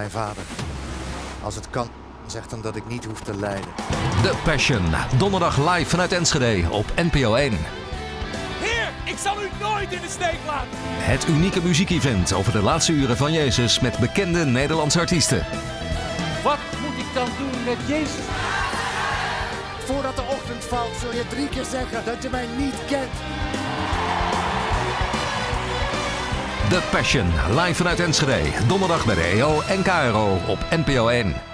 mijn vader. Als het kan, zegt hem dat ik niet hoef te lijden. The Passion. Donderdag live vanuit Enschede op NPO 1. Heer, ik zal u nooit in de steek laten. Het unieke muziekevent over de laatste uren van Jezus met bekende Nederlandse artiesten. Wat moet ik dan doen met Jezus? Voordat de ochtend valt zul je drie keer zeggen dat je mij niet kent. The Passion. Live vanuit Enschede. Donderdag bij de EO en KRO op NPO 1.